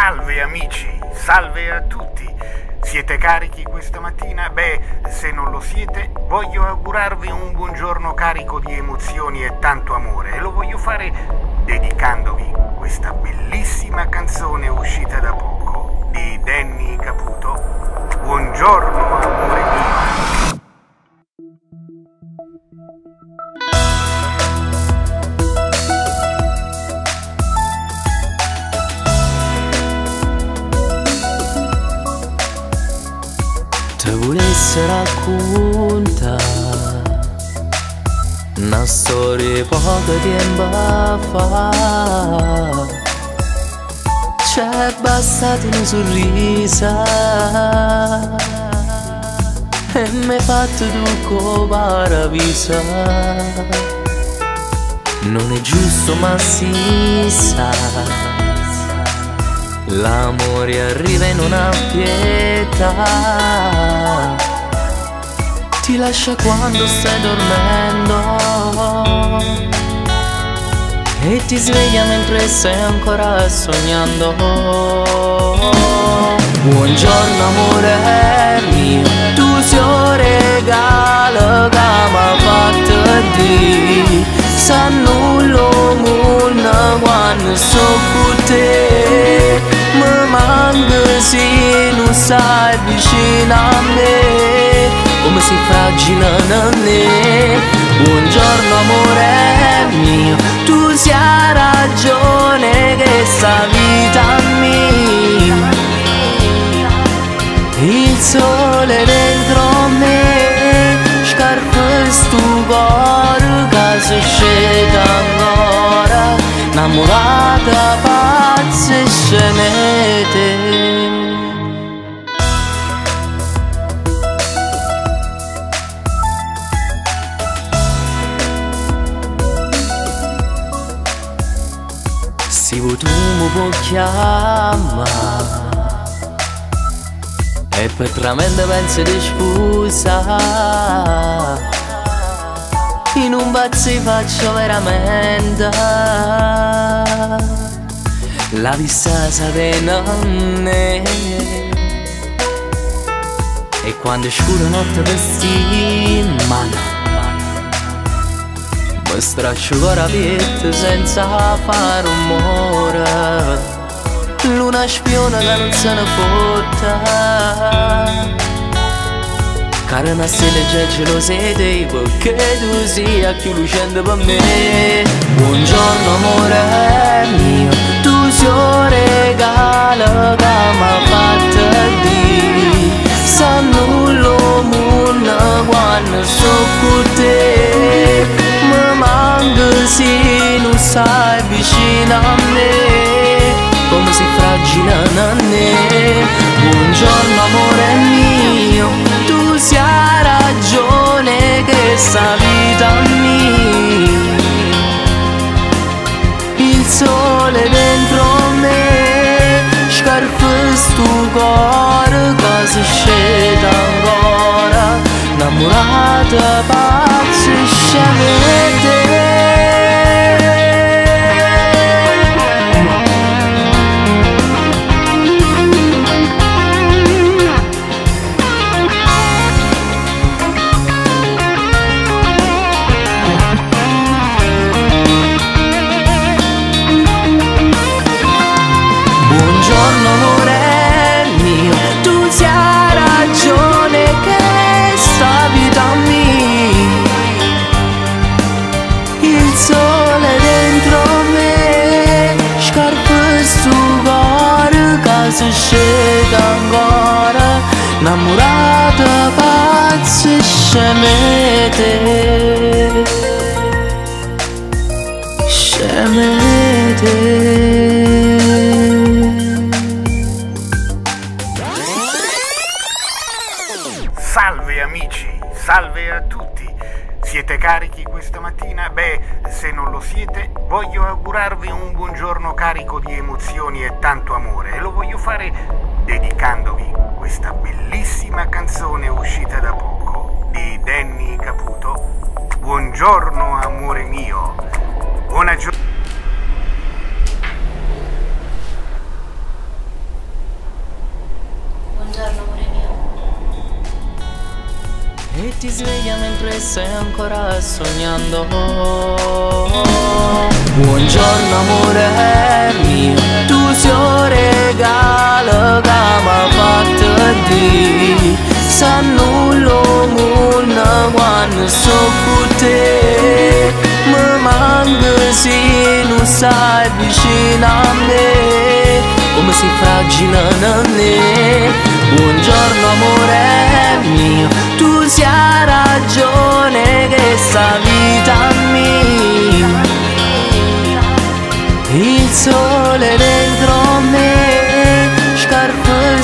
Salve amici, salve a tutti. Siete carichi questa mattina? Beh, se non lo siete, voglio augurarvi un buongiorno carico di emozioni e tanto amore e lo voglio fare dedicandovi questa bellissima canzone uscita da poco di Danny Caputo. Buongiorno Te volesse raccontare una storia poco tempo fa C'è bastato un sorriso E mi hai fatto tu paradiso Non è giusto ma si sa. L'amore arriva in una pietà Ti lascia quando stai dormendo. E ti sveglia mentre stai ancora sognando. Buongiorno amore mio Tu sei un regalo che mi fatto di. Sa nulla mondo quando sto con te. Mi manca se non stai vicino a me Come sei fragile me Buongiorno amore mio Tu sei la ragione che sta vita mia. Il sole dentro me Scarpe stu cuore che si scende ancora Innamorata pazza e scenete Se tu mi puoi chiamare e per tramente penso di scusa In un pazzo faccio veramente. La vista sa è E quando scuro notte vestimana Mi straccio ancora pietto senza fare rumore Luna spiona che non se ne porta Cara una stella già gelosete Perché tu sia più lucente per me Buongiorno amore Scarpe stu cuore che si scende ancora Innamorata pazza e sciamete Buongiorno scende ancora Innamorata pazza e scemete. Scemete. Salve amici, salve a tutti. Siete carichi questa mattina? Beh, se non lo siete, voglio augurarvi un buongiorno carico di emozioni e tanto amore e lo voglio fare dedicandovi questa bellissima canzone uscita da poco di Danny Caputo. Buongiorno amore mio. Buona giornata. Ti sveglia mentre stai ancora sognando. Buongiorno amore mio Tu sei un regalo che mi fatto di S'annullo munna quando sto con te. Mi manca se non stai vicino a me Come sei fragile a me. Buongiorno amore mio Tu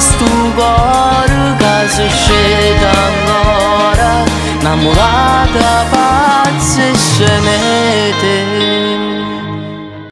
Scarpe stu cuore che si scende ancora Innamorata